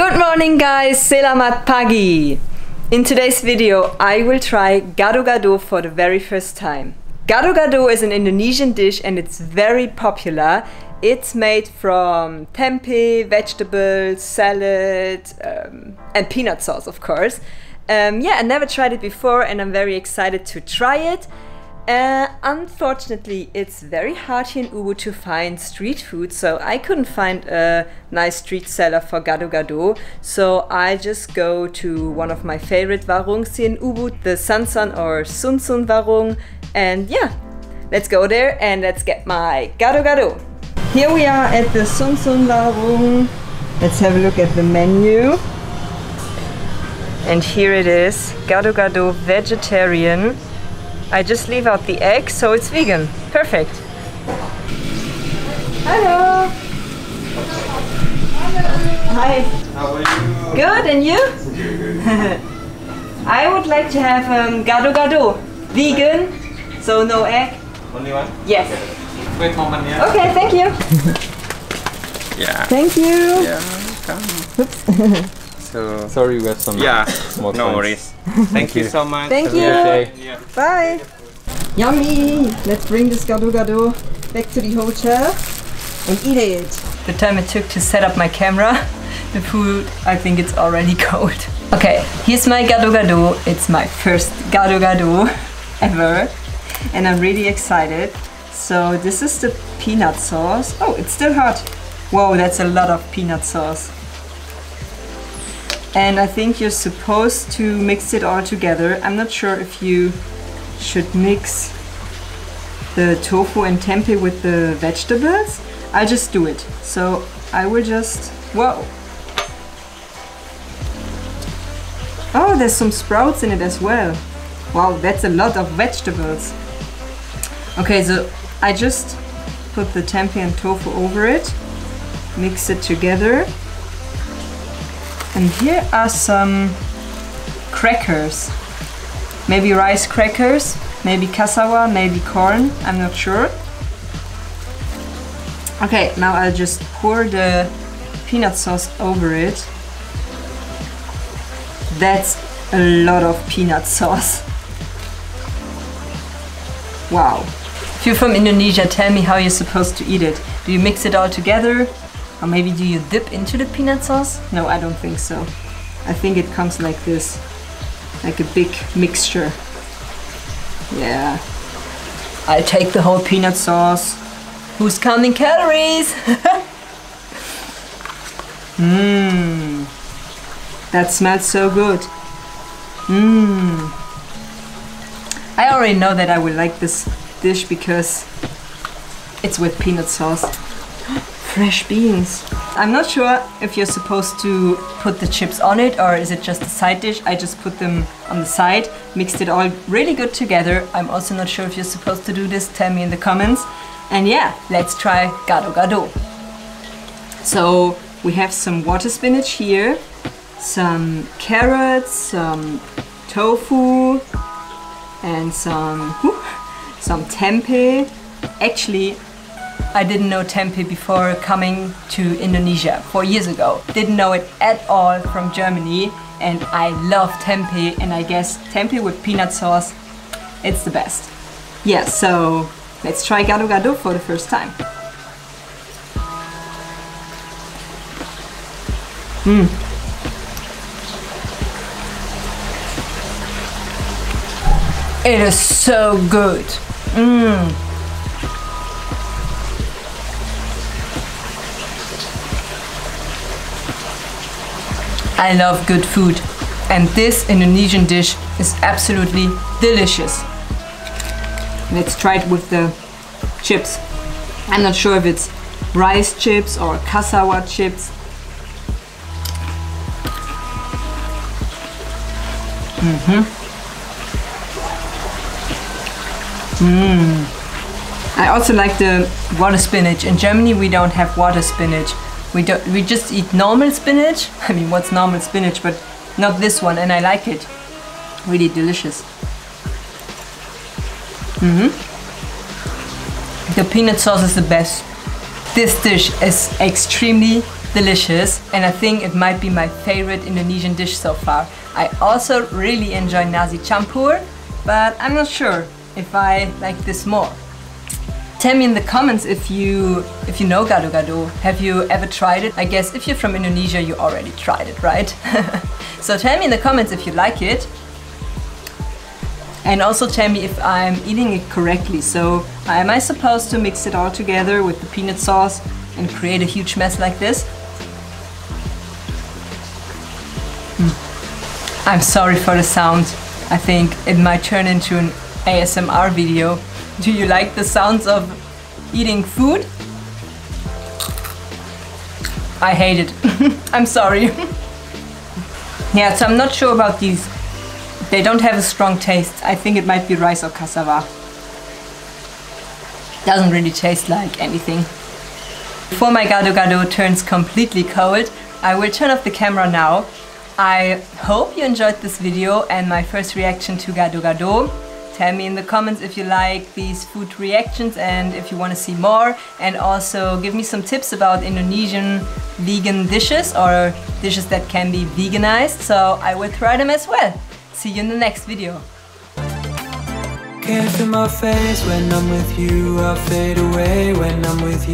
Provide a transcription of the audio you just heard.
Good morning guys, selamat pagi! In today's video I will try gado-gado for the very first time. Gado-gado is an Indonesian dish and it's very popular. It's made from tempeh, vegetables, salad um, and peanut sauce of course. Um, yeah, I never tried it before and I'm very excited to try it. Uh, unfortunately, it's very hard here in Ubud to find street food, so I couldn't find a nice street seller for gado gado. So I just go to one of my favorite warungs here in Ubud, the Sansan or Sunsun warung. And yeah, let's go there and let's get my gado gado. Here we are at the Sunsun warung. Let's have a look at the menu. And here it is, gado gado vegetarian. I just leave out the egg, so it's vegan. Perfect. Hello. Hi. How are you? Good, and you? I would like to have um, gado gado. Vegan, so no egg. Only one? Yes. Wait moment, yeah? Okay, thank you. Yeah. Thank you. Yeah, come. so, Sorry, we have some yeah, small no points. worries. Thank you so much. Thank Have you. good Okay. day. Yeah. Bye. Yummy. Let's bring this gado gado back to the hotel and eat it. The time it took to set up my camera, the food, I think it's already cold. Okay, here's my gado gado. It's my first gado gado ever. And I'm really excited. So this is the peanut sauce. Oh, it's still hot. Whoa, that's a lot of peanut sauce. And I think you're supposed to mix it all together. I'm not sure if you should mix the tofu and tempeh with the vegetables. I'll just do it. So I will just, whoa. Oh, there's some sprouts in it as well. Wow, that's a lot of vegetables. Okay, so I just put the tempeh and tofu over it, mix it together. And here are some crackers. Maybe rice crackers, maybe cassava, maybe corn, I'm not sure. Okay, now I'll just pour the peanut sauce over it. That's a lot of peanut sauce. Wow. If you're from Indonesia, tell me how you're supposed to eat it. Do you mix it all together? Or maybe do you dip into the peanut sauce? No, I don't think so. I think it comes like this. Like a big mixture. Yeah. I'll take the whole peanut sauce. Who's counting calories? Mmm. That smells so good. Mmm. I already know that I will like this dish because it's with peanut sauce. Fresh beans. I'm not sure if you're supposed to put the chips on it or is it just a side dish. I just put them on the side, mixed it all really good together. I'm also not sure if you're supposed to do this. Tell me in the comments. And yeah, let's try gado gado. So we have some water spinach here, some carrots, some tofu, and some some tempeh. Actually, I didn't know tempeh before coming to Indonesia four years ago. Didn't know it at all from Germany, and I love tempeh. And I guess tempeh with peanut sauce, it's the best. Yeah, so let's try gado gado for the first time. Mmm. It is so good. Mmm. I love good food, and this Indonesian dish is absolutely delicious. Let's try it with the chips. I'm not sure if it's rice chips or cassava chips. Mm hmm Mm. I also like the water spinach. In Germany, we don't have water spinach. We don't. We just eat normal spinach. I mean, what's normal spinach? But not this one, and I like it. Really delicious. Mhm. The peanut sauce is the best. This dish is extremely delicious and I think it might be my favorite Indonesian dish so far. I also really enjoy nasi campur, but I'm not sure if I like this more. Tell me in the comments if you if you know gado-gado. Have you ever tried it? I guess if you're from Indonesia, you already tried it, right? so tell me in the comments if you like it. And also tell me if I'm eating it correctly. So am I supposed to mix it all together with the peanut sauce and create a huge mess like this? Hmm. I'm sorry for the sound. I think it might turn into an ASMR video. Do you like the sounds of eating food? I hate it. I'm sorry. yeah, so I'm not sure about these. They don't have a strong taste. I think it might be rice or cassava. Doesn't really taste like anything. Before my gado gado turns completely cold, I will turn off the camera now. I hope you enjoyed this video and my first reaction to gado gado. Tell me in the comments if you like these food reactions and if you want to see more and also give me some tips about Indonesian vegan dishes or dishes that can be veganized so I will try them as well. See you in the next video. Can't feel my face when I'm with you, I fade away when I'm with you.